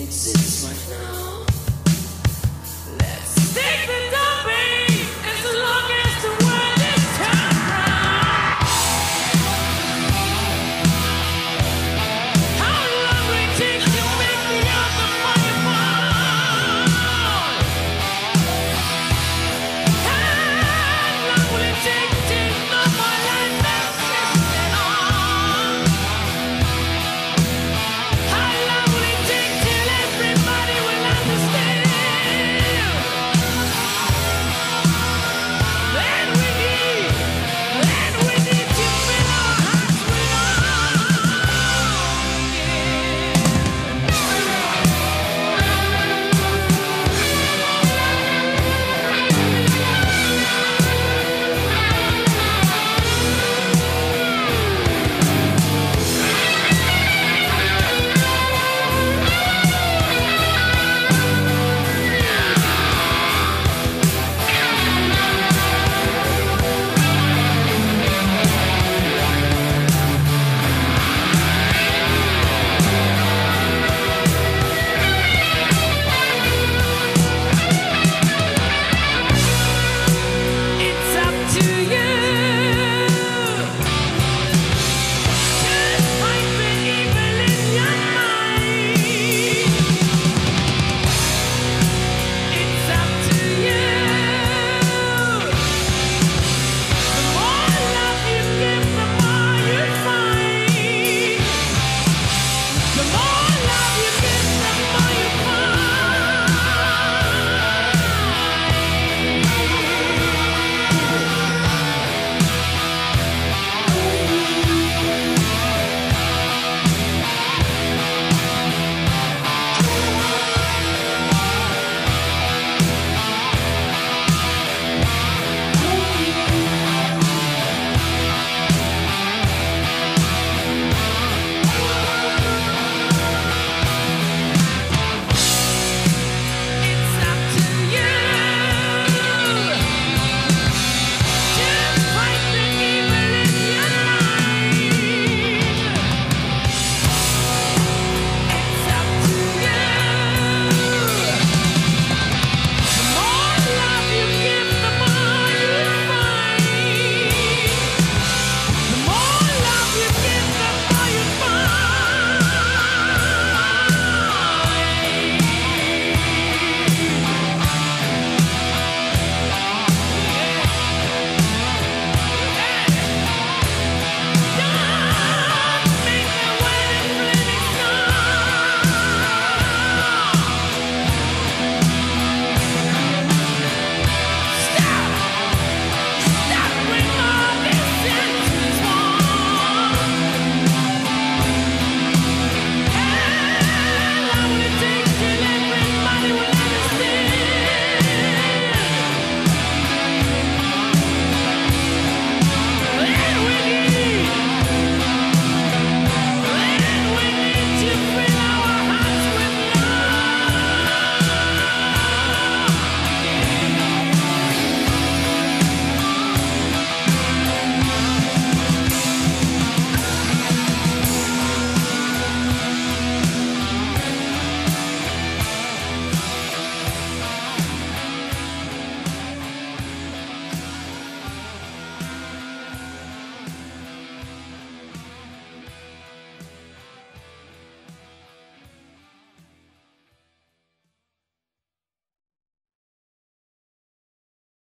exists right now. Let's take the